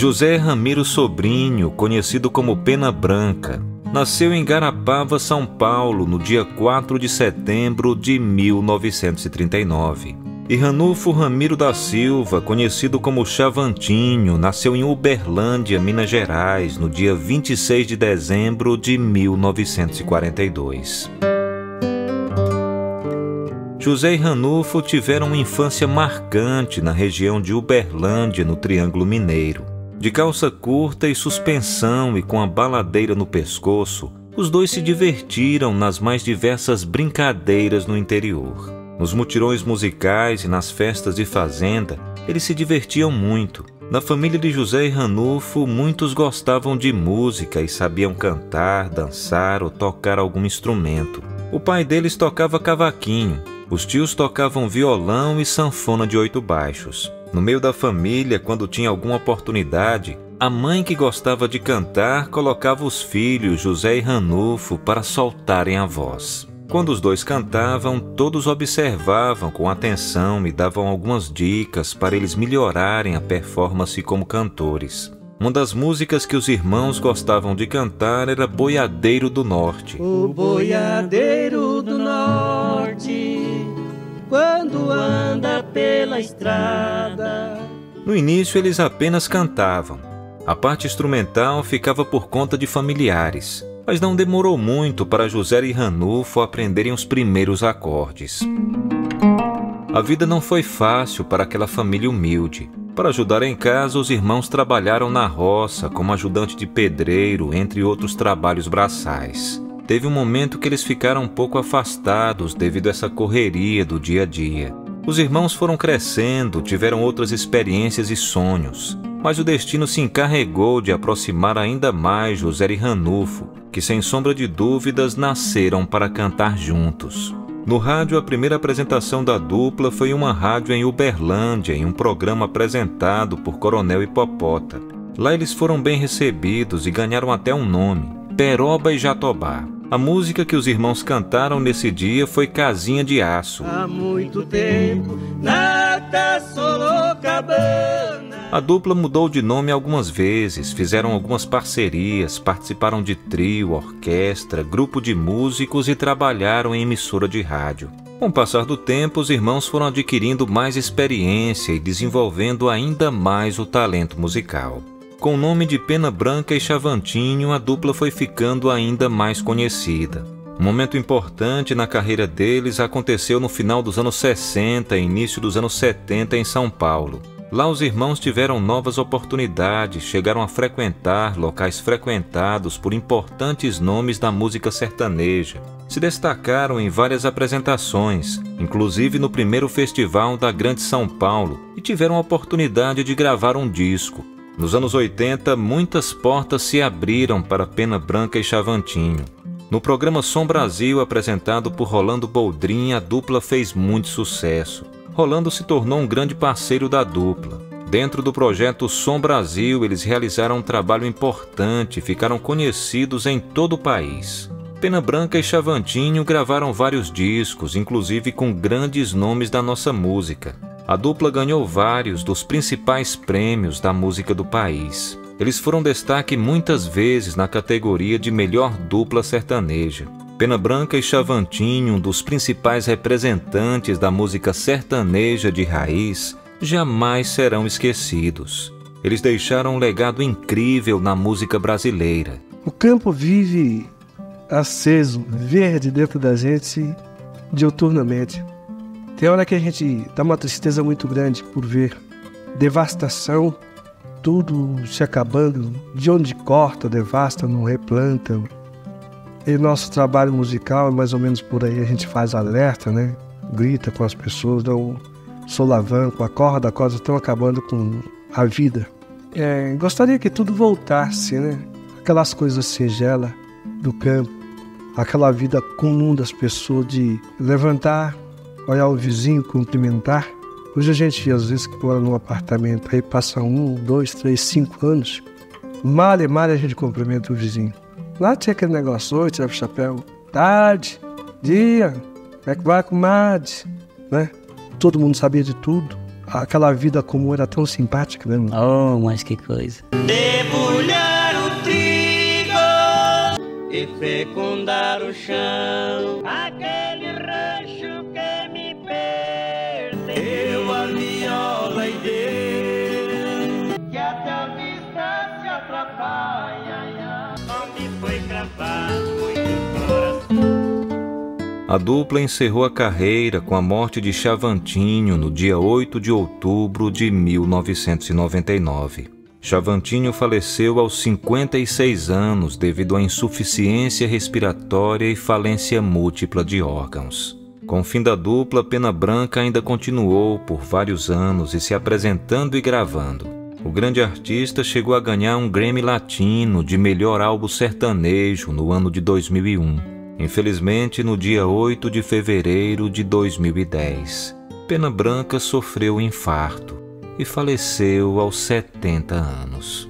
José Ramiro Sobrinho, conhecido como Pena Branca, nasceu em Garapava, São Paulo, no dia 4 de setembro de 1939. E Ranulfo Ramiro da Silva, conhecido como Chavantinho, nasceu em Uberlândia, Minas Gerais, no dia 26 de dezembro de 1942. José e Ranulfo tiveram uma infância marcante na região de Uberlândia, no Triângulo Mineiro. De calça curta e suspensão e com a baladeira no pescoço, os dois se divertiram nas mais diversas brincadeiras no interior. Nos mutirões musicais e nas festas de fazenda, eles se divertiam muito. Na família de José e Ranulfo, muitos gostavam de música e sabiam cantar, dançar ou tocar algum instrumento. O pai deles tocava cavaquinho, os tios tocavam violão e sanfona de oito baixos. No meio da família, quando tinha alguma oportunidade, a mãe que gostava de cantar colocava os filhos José e Ranulfo para soltarem a voz. Quando os dois cantavam, todos observavam com atenção e davam algumas dicas para eles melhorarem a performance como cantores. Uma das músicas que os irmãos gostavam de cantar era Boiadeiro do Norte. O Boiadeiro do Norte quando anda pela estrada. No início eles apenas cantavam. A parte instrumental ficava por conta de familiares, mas não demorou muito para José e Ranulfo aprenderem os primeiros acordes. A vida não foi fácil para aquela família humilde. Para ajudar em casa, os irmãos trabalharam na roça como ajudante de pedreiro, entre outros trabalhos braçais teve um momento que eles ficaram um pouco afastados devido a essa correria do dia a dia. Os irmãos foram crescendo, tiveram outras experiências e sonhos, mas o destino se encarregou de aproximar ainda mais José e Ranulfo, que sem sombra de dúvidas nasceram para cantar juntos. No rádio, a primeira apresentação da dupla foi uma rádio em Uberlândia, em um programa apresentado por Coronel Hipopota. Lá eles foram bem recebidos e ganharam até um nome, Peroba e Jatobá. A música que os irmãos cantaram nesse dia foi Casinha de Aço. Há muito tempo, nada Sorocabana. A dupla mudou de nome algumas vezes, fizeram algumas parcerias, participaram de trio, orquestra, grupo de músicos e trabalharam em emissora de rádio. Com o passar do tempo, os irmãos foram adquirindo mais experiência e desenvolvendo ainda mais o talento musical. Com o nome de Pena Branca e Chavantinho, a dupla foi ficando ainda mais conhecida. Um momento importante na carreira deles aconteceu no final dos anos 60 e início dos anos 70 em São Paulo. Lá os irmãos tiveram novas oportunidades, chegaram a frequentar locais frequentados por importantes nomes da música sertaneja. Se destacaram em várias apresentações, inclusive no primeiro festival da Grande São Paulo, e tiveram a oportunidade de gravar um disco. Nos anos 80, muitas portas se abriram para Pena Branca e Chavantinho. No programa Som Brasil, apresentado por Rolando Boldrin, a dupla fez muito sucesso. Rolando se tornou um grande parceiro da dupla. Dentro do projeto Som Brasil, eles realizaram um trabalho importante e ficaram conhecidos em todo o país. Pena Branca e Chavantinho gravaram vários discos, inclusive com grandes nomes da nossa música. A dupla ganhou vários dos principais prêmios da música do país. Eles foram destaque muitas vezes na categoria de melhor dupla sertaneja. Pena Branca e Chavantinho, um dos principais representantes da música sertaneja de raiz, jamais serão esquecidos. Eles deixaram um legado incrível na música brasileira. O campo vive aceso, verde dentro da gente diuturnamente. Tem hora que a gente dá uma tristeza muito grande por ver devastação, tudo se acabando, de onde corta, devasta, não replanta. E nosso trabalho musical é mais ou menos por aí, a gente faz alerta, né? Grita com as pessoas, dá um solavanco, acorda, acorda, estão acabando com a vida. É, gostaria que tudo voltasse, né? Aquelas coisas singelas do campo, aquela vida comum das pessoas de levantar, olhar o vizinho, cumprimentar. Hoje a gente às vezes mora num apartamento, aí passa um, dois, três, cinco anos. Mal e mal a gente cumprimenta o vizinho. Lá tinha aquele negócio, oi, tirava o chapéu. Tarde, dia, como é que vai, comadre? Né? Todo mundo sabia de tudo. aquela vida comum era tão simpática, né? Oh, mas que coisa. Debulhar o trigo e fecundar o chão. Aquele A dupla encerrou a carreira com a morte de Chavantinho no dia 8 de outubro de 1999. Chavantinho faleceu aos 56 anos devido à insuficiência respiratória e falência múltipla de órgãos. Com o fim da dupla, Pena Branca ainda continuou por vários anos e se apresentando e gravando. O grande artista chegou a ganhar um Grammy Latino de melhor álbum sertanejo no ano de 2001. Infelizmente, no dia 8 de fevereiro de 2010, Pena Branca sofreu um infarto e faleceu aos 70 anos.